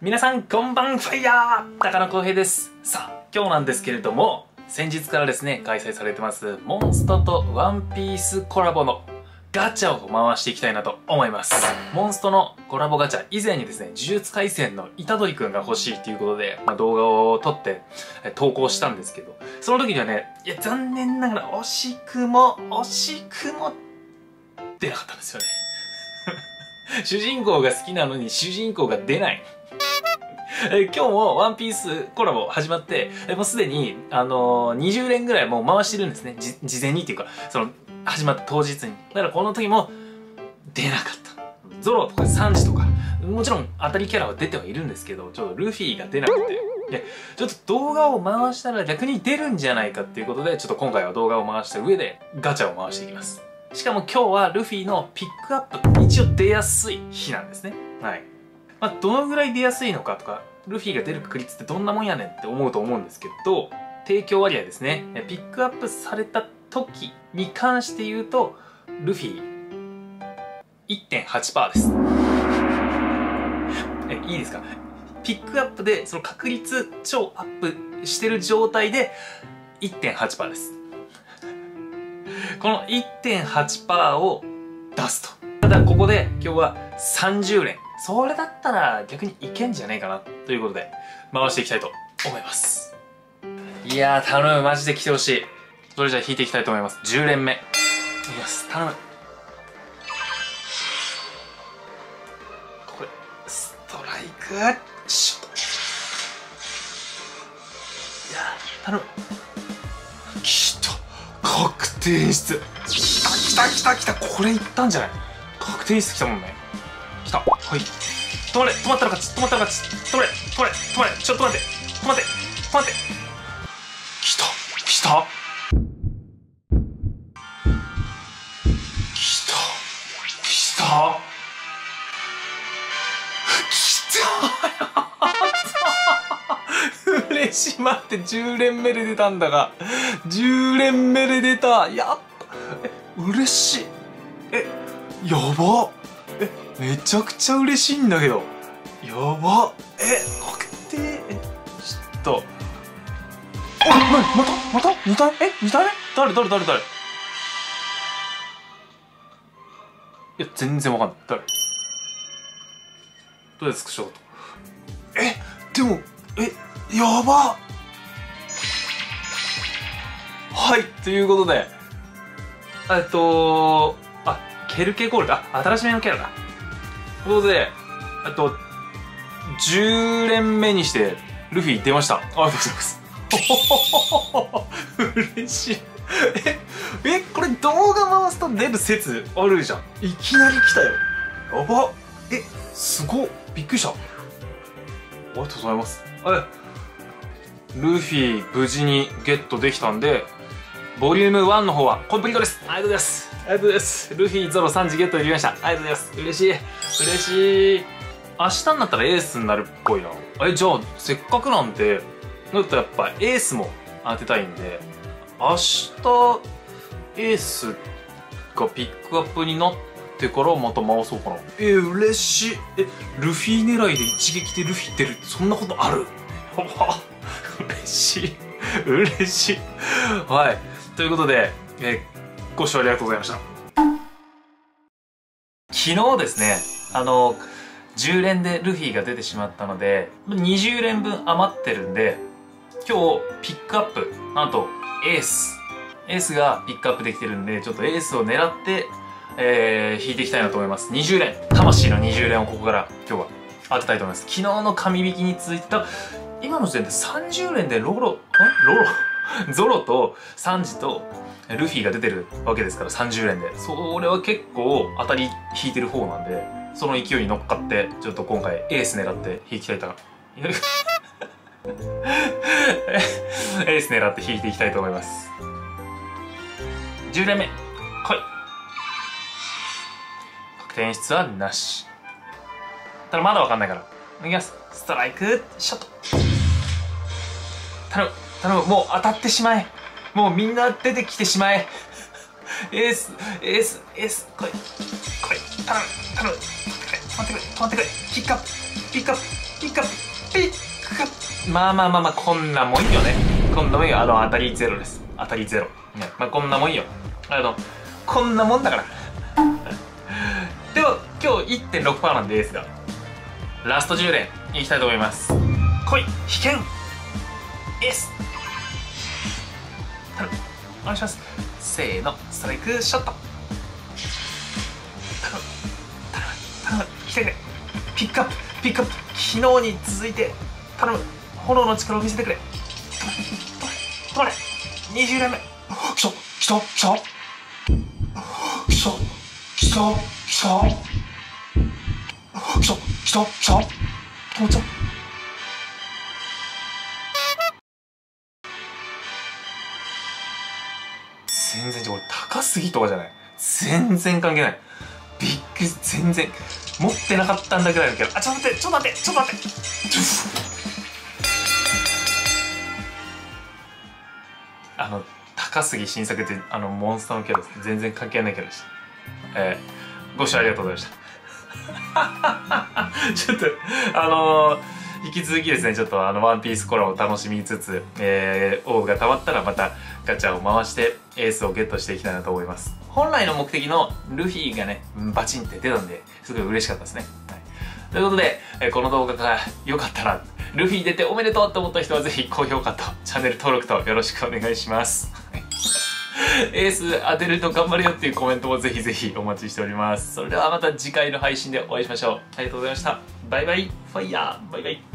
皆さんこんばんファイヤー高野浩平ですさあ今日なんですけれども先日からですね開催されてますモンストとワンピースコラボのガチャを回していきたいなと思います。モンストのコラボガチャ、以前にですね、呪術廻戦の虎杖くんが欲しいっていうことで、まあ、動画を撮って投稿したんですけど、その時にはね、いや、残念ながら惜しくも、惜しくも、出なかったんですよね。主人公が好きなのに主人公が出ない。え今日もワンピースコラボ始まって、えもうすでに、あのー、20連ぐらいもう回してるんですね。事前にっていうか、その、始まった当日に。だからこの時も出なかった。ゾロとかサンジとか、もちろん当たりキャラは出てはいるんですけど、ちょっとルフィが出なくて、で、ちょっと動画を回したら逆に出るんじゃないかっていうことで、ちょっと今回は動画を回した上でガチャを回していきます。しかも今日はルフィのピックアップ、一応出やすい日なんですね。はい。まあ、どのぐらい出やすいのかとか、ルフィが出る確率ってどんなもんやねんって思うと思うんですけど、提供割合ですね。ピックアップされた時に関して言うと、ルフィ1.8%です。え、いいですか？ピックアップでその確率超アップしてる状態で1.8%です。この1.8%を出すと。ただここで今日は30連。それだったら逆にいけんじゃねえかなということで回していきたいと思います。いやー頼むマジで来てほしい。それじゃあ引いていきたいと思います。10連目。いきます頼む。これストライク。シュッいや頼む。きた。確定演出。きたきたきたきた。これいったんじゃない？確定演出きたもんね。きた。はい。止まれ。止まったら勝ち止まったら勝ち止まれ。止まれ。止まれ。ちょっと待って。止まって。止まって。きた。きた。た。来た。嬉しい。待って。10連目で出たんだが。10連目で出た。やった嬉しい。やば。えめちゃくちゃ嬉しいんだけど。やば。え確定。えちょっと。あなにまた？また？2体？え2体？目誰？誰？誰？誰？いや全然わかんない。誰？どうやってスクショと？えでもえやば。はいということで。えっとケルケゴールだ。新しめのキャラだ。ということでえっと10連目にしてルフィ出ました。ありがとうございます嬉しい。ええこれ動画回すと出る説あるじゃん。いきなり来たよ。やば。えすごびっくりした。ありがとうございます。えルフィ無事にゲットできたんでボリューム1の方はコンプリートです。ありがとうございます。ありがとうございます。ルフィゾロ3時ゲットできました。ありがとうございます。嬉しい。嬉しい。明日になったらエースになるっぽいな。えじゃあせっかくなんでだったらやっぱエースも当てたいんで明日エースがピックアップになってからまた回そうかな。えー、嬉しい。えルフィ狙いで一撃でルフィ出るそんなことある？や ば嬉しい。嬉しい。はいということで、えー、ご視聴ありがとうございました。昨日ですねあの10連でルフィが出てしまったので20連分余ってるんで今日ピックアップなんとエース。エースがピックアップできてるんでちょっとエースを狙ってえー、引いていきたいなと思います。20連。魂の20連をここから今日は。当てたいと思います。昨日の神引きについた今の時点で30連でロロん？ロロ？ゾロとサンジとルフィが出てるわけですから30連で。それは結構当たり引いてる方なんでその勢いに乗っかってちょっと今回エース狙って引きたいと。エース狙って引いていきたいと思います。10連目。来い。確定演出はなし。ただまだわかんないから。いきます。ストライクショット。頼む。頼む。もう当たってしまえ。もうみんな出てきてしまえ。エースエースエース来い。来い。頼む頼む。止まってくれ止まってくれ。ピックアップピックアップピックアップピックアップ。まあまあまあまあこんなもんよね。こんなもんよ。あの当たりゼロです。当たりゼロ。ね。まあこんなもんよ。あのこんなもんだから。でも今日1.6%なんですが。ラスト10連いきたいと思います。来い。危険 S 頼むお願いしますせーのストライクショット頼む頼む頼む来てくれピックアップピックアップ昨日に続いて頼む炎の力を見せてくれ止まれ20連目来た来た来た来た来た来た来た来た来た来た止まっちゃうすぎとかじゃない。全然関係ない。びっくり全然。持ってなかったんだけどあちょっと待ってちょっと待ってちょっと待って。あの高杉新作ってあのモンスターのキャラ全然関係ないキャラでした。えー、ご視聴ありがとうございました。ちょっとあのー引き続きですね、ちょっとあの、ワンピースコラを楽しみつつ、えー、オーブが溜まったらまたガチャを回してエースをゲットしていきたいなと思います。本来の目的のルフィがね、バチンって出たんで、すごい嬉しかったですね。はい、ということで、えこの動画が良かったら、ルフィ出ておめでとうと思った人はぜひ高評価とチャンネル登録とよろしくお願いします。エース当てると頑張るよっていうコメントもぜひぜひお待ちしております。それではまた次回の配信でお会いしましょう。ありがとうございました。バイバイ。ファイヤー。バイバイ。